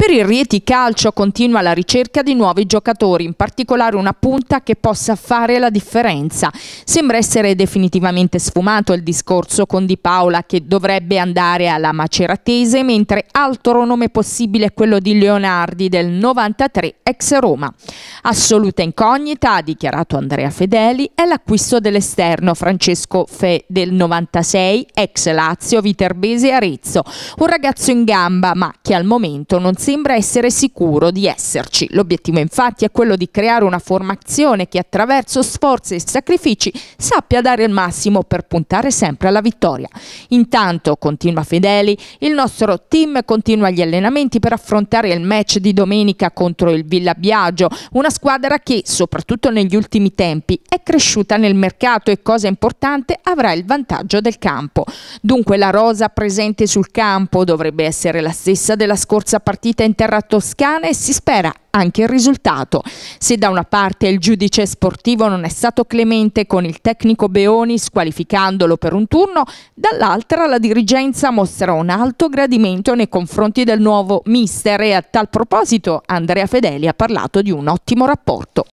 Per il Rieti Calcio continua la ricerca di nuovi giocatori, in particolare una punta che possa fare la differenza. Sembra essere definitivamente sfumato il discorso con Di Paola che dovrebbe andare alla Maceratese, mentre altro nome possibile è quello di Leonardi del 93 ex Roma. Assoluta incognita, ha dichiarato Andrea Fedeli, è l'acquisto dell'esterno Francesco Fe del 96 ex Lazio, Viterbese e Arezzo, un ragazzo in gamba ma che al momento non si sembra essere sicuro di esserci. L'obiettivo infatti è quello di creare una formazione che attraverso sforzi e sacrifici sappia dare il massimo per puntare sempre alla vittoria. Intanto, continua Fedeli, il nostro team continua gli allenamenti per affrontare il match di domenica contro il Villa Biagio, una squadra che, soprattutto negli ultimi tempi, è cresciuta nel mercato e, cosa importante, avrà il vantaggio del campo. Dunque la rosa presente sul campo dovrebbe essere la stessa della scorsa partita partita in terra toscana e si spera anche il risultato. Se da una parte il giudice sportivo non è stato clemente con il tecnico Beoni squalificandolo per un turno, dall'altra la dirigenza mostra un alto gradimento nei confronti del nuovo mister e a tal proposito Andrea Fedeli ha parlato di un ottimo rapporto.